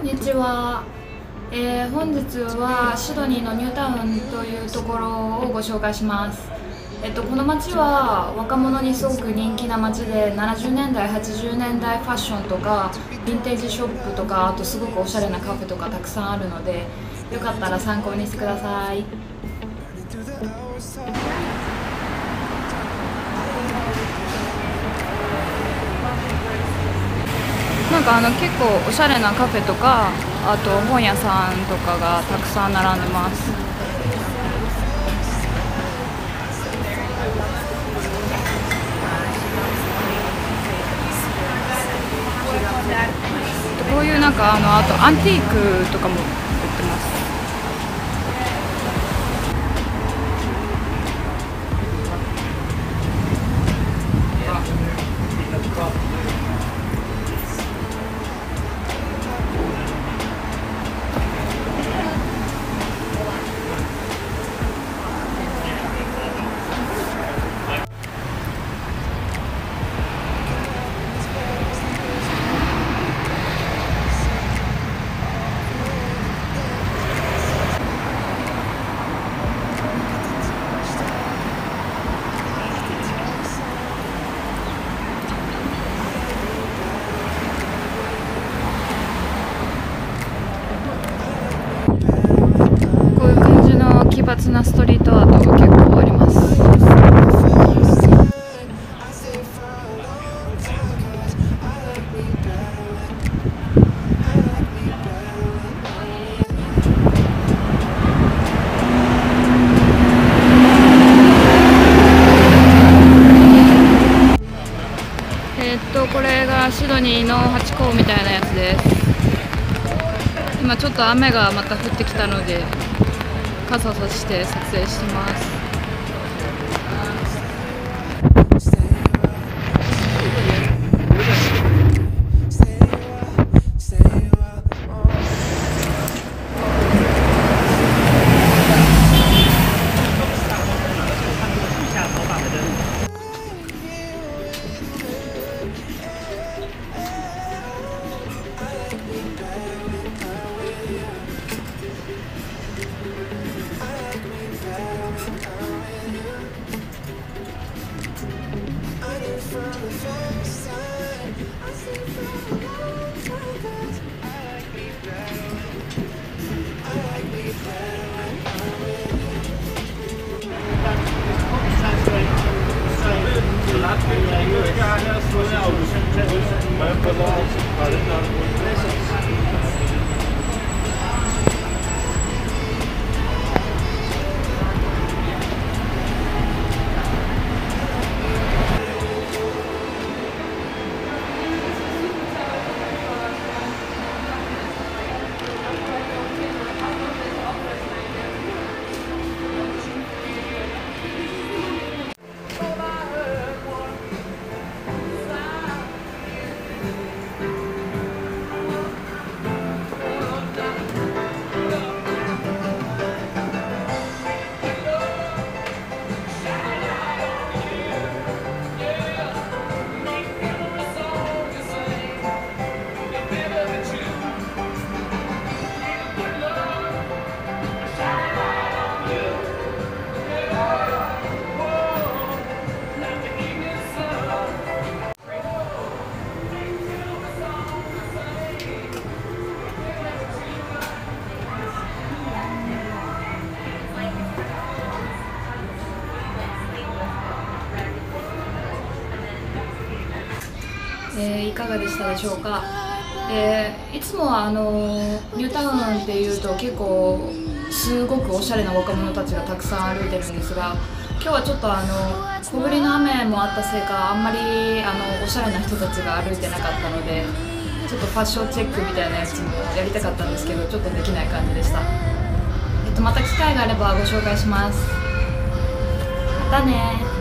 こんにちは、えー、本日はシドニーのニュータウンというところをご紹介します、えっと、この街は若者にすごく人気な街で70年代80年代ファッションとかヴィンテージショップとかあとすごくおしゃれなカフェとかたくさんあるのでよかったら参考にしてください。なんかあの結構おしゃれなカフェとかあと本屋さんとかがたくさん並んでます。こういうなんかあのあとアンティークとかもなストリートアートが結構あります。えーっとこれがシドニーのハチ公みたいなやつです。今ちょっと雨がまた降ってきたので。傘さして撮影してます。Not to be language. I have someone else. えーいかがでしたでしょうか、えーいつもはあのニュータウンっていうと結構すごくおしゃれな若者たちがたくさん歩いてるんですが今日はちょっとあの小降りの雨もあったせいかあんまりあのおしゃれな人たちが歩いてなかったのでちょっとファッションチェックみたいなやつもやりたかったんですけどちょっとできない感じでした、えっと、また機会があればご紹介します。またね